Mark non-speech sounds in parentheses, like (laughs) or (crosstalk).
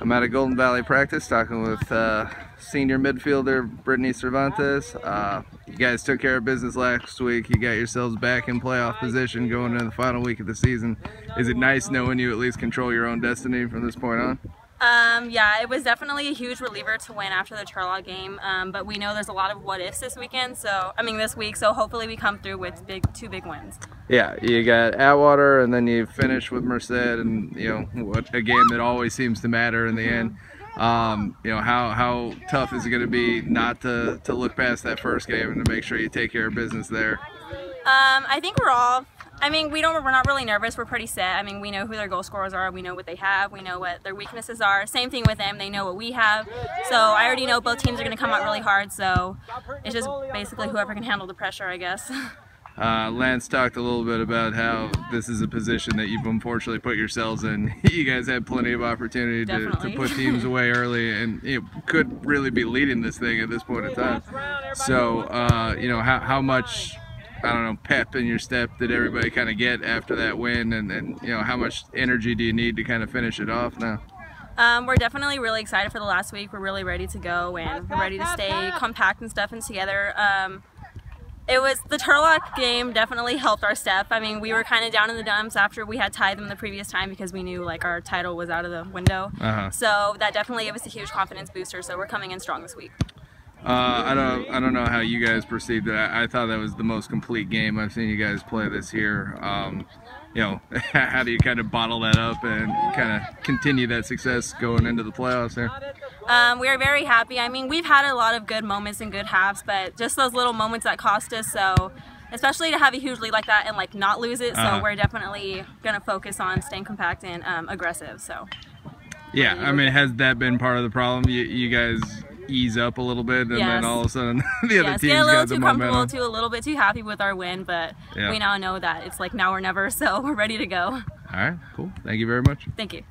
I'm at a Golden Valley practice talking with uh, senior midfielder Brittany Cervantes. Uh, you guys took care of business last week. You got yourselves back in playoff position going into the final week of the season. Is it nice knowing you at least control your own destiny from this point on? Um, yeah, it was definitely a huge reliever to win after the Turlock game, um, but we know there's a lot of what ifs this weekend. So I mean this week, so hopefully we come through with big two big wins. Yeah, you got Atwater, and then you finish with Merced, and you know what a game that always seems to matter in the end. Um, you know how how tough is it going to be not to to look past that first game and to make sure you take care of business there. Um, I think we're all I mean, we don't. We're not really nervous. We're pretty set. I mean, we know who their goal scorers are. We know what they have. We know what their weaknesses are. Same thing with them. They know what we have. So I already know both teams are going to come out really hard. So it's just basically whoever can handle the pressure, I guess. (laughs) Uh, Lance talked a little bit about how this is a position that you've unfortunately put yourselves in. (laughs) you guys had plenty of opportunity to, to, put teams away early and you know, could really be leading this thing at this point in time. So, uh, you know, how, how much I don't know, pep in your step did everybody kind of get after that win? And, and, you know, how much energy do you need to kind of finish it off now? Um, we're definitely really excited for the last week. We're really ready to go and we're ready to stay compact and stuff and together. Um, it was the Turlock game definitely helped our step. I mean, we were kind of down in the dumps after we had tied them the previous time because we knew like our title was out of the window. Uh -huh. So that definitely gave us a huge confidence booster. So we're coming in strong this week. Uh, I don't I don't know how you guys perceived it. I, I, thought that was the most complete game I've seen you guys play this year. Um, you know, (laughs) how do you kind of bottle that up and kind of continue that success going into the playoffs there? Um, we are very happy. I mean, we've had a lot of good moments and good halves, but just those little moments that cost us. So, especially to have a huge lead like that and like not lose it. So uh we're definitely gonna focus on staying compact and um, aggressive. So. Yeah, I mean, has that been part of the problem? You, you guys ease up a little bit, and yes. then all of a sudden (laughs) the other yes, teams get a little too comfortable, too a little bit too happy with our win, but yeah. we now know that it's like now or never, (laughs) so we're ready to go. All right, cool. Thank you very much. Thank you.